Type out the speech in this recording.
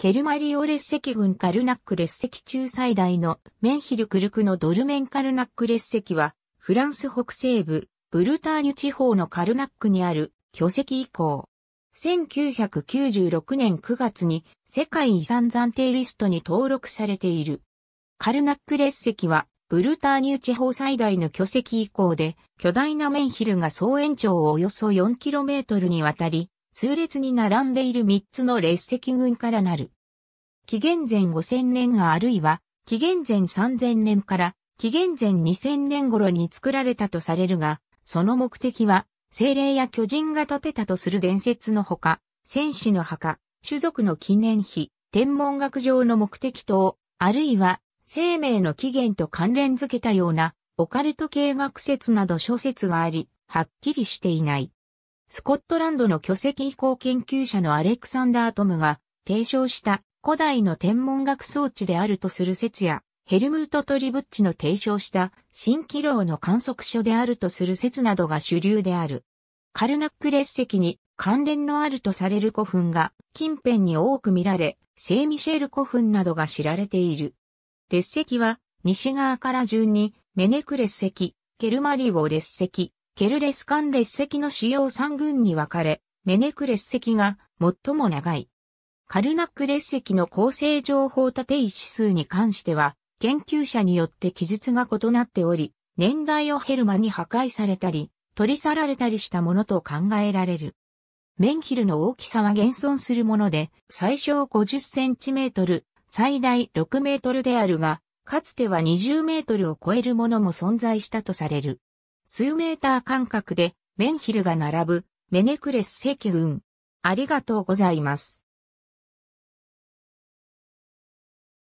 ケルマリオ列石群カルナック列石中最大のメンヒルクルクのドルメンカルナック列石は、フランス北西部、ブルターニュ地方のカルナックにある巨石以降。1996年9月に世界遺産暫定リストに登録されている。カルナック列石はブルターニュ地方最大の巨石以降で巨大なメンヒルが総延長をおよそ 4km にわたり数列に並んでいる3つの列石群からなる。紀元前5000年あるいは紀元前3000年から紀元前2000年頃に作られたとされるが、その目的は精霊や巨人が建てたとする伝説のほか、戦士の墓、種族の記念碑、天文学上の目的等、あるいは生命の起源と関連づけたようなオカルト系学説など諸説があり、はっきりしていない。スコットランドの巨石飛行研究者のアレクサンダートムが提唱した古代の天文学装置であるとする説や、ヘルムート・トリブッチの提唱した新気楼の観測所であるとする説などが主流である。カルナック列石に関連のあるとされる古墳が近辺に多く見られ、聖ミシェル古墳などが知られている。列石は西側から順にメネク列石、ケルマリオ列石、ケルレスカン列石の主要3群に分かれ、メネク列石が最も長い。カルナック列石の構成情報縦位指数に関しては、研究者によって記述が異なっており、年代をヘルマに破壊されたり、取り去られたりしたものと考えられる。メンヒルの大きさは現存するもので、最小50センチメートル、最大6メートルであるが、かつては20メートルを超えるものも存在したとされる。数メーター間隔でメンヒルが並ぶメネクレス赤群。ありがとうございます。